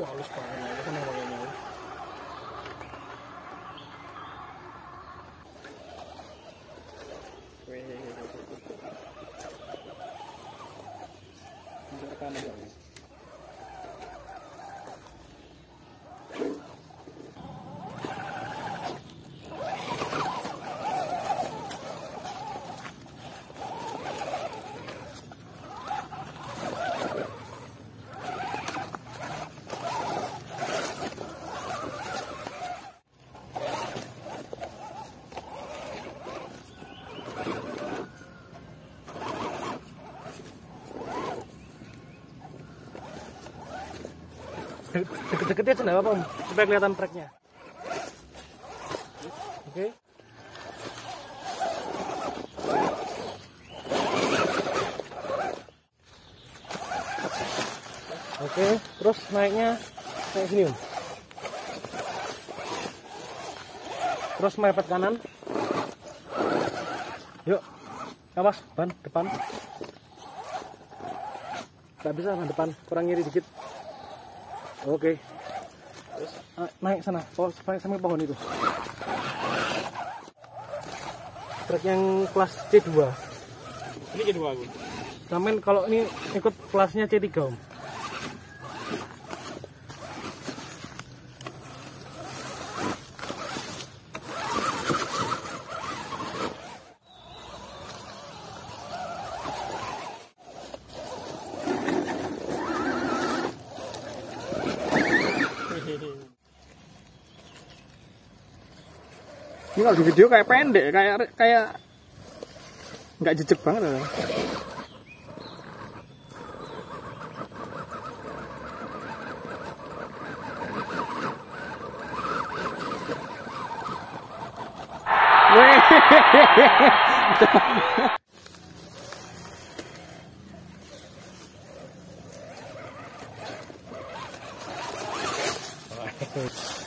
Wah, halus banget. Aku seneng pakainya. Wih. Deket-deketnya aja nggak apa-apa, supaya kelihatan tracknya. Oke. Oke, terus naiknya kayak gini, Om. Terus mepet kanan. Yuk. Awas, ban depan. Gak bisa ban depan, kurang ngiri dikit. Oke. Terus ah, naik sana, pohon naik sampai pohon itu. Truk yang kelas C2. Ini kedua aku. Samen kalau ini ikut kelasnya C3, Om. Ini kalau di video kayak pendek, kayak kayak nggak jejak banget loh. Weh. Oh,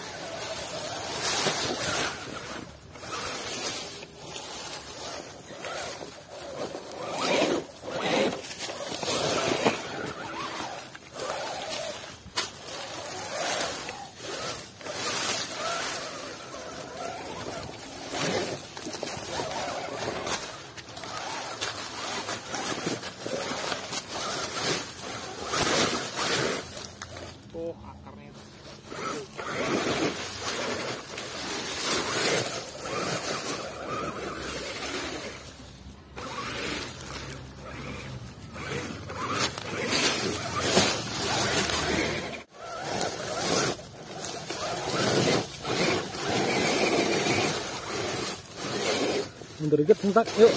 분들에게 부탁해요.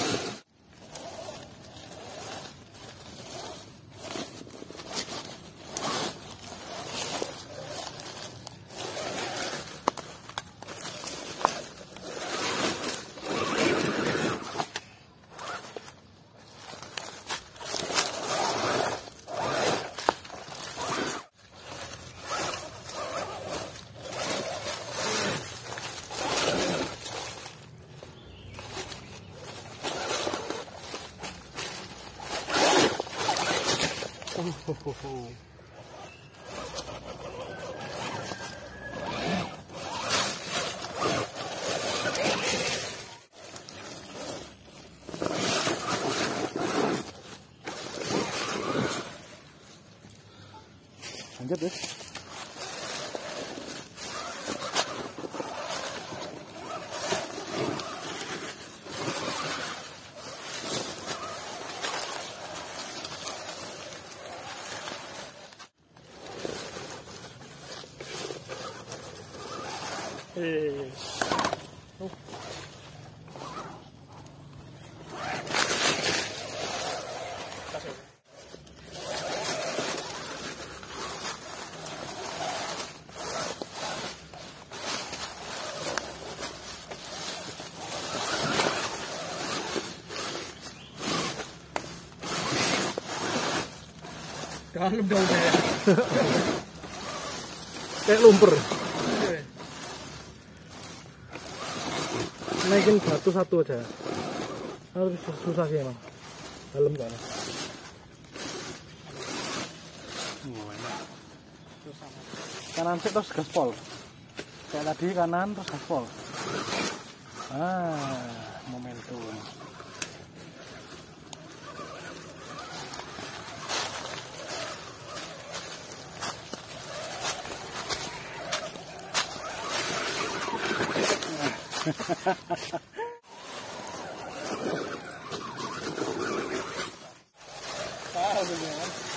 Sentak, yuk. Oh, oh, oh, oh. Lanjut ya. Dalam dong. Kayak lumpur. Naikin batu satu aja. Harus susah sih emang. Dalam kan. kanan sih terus gaspol kayak tadi kanan terus gaspol ah momentum Thousands, man.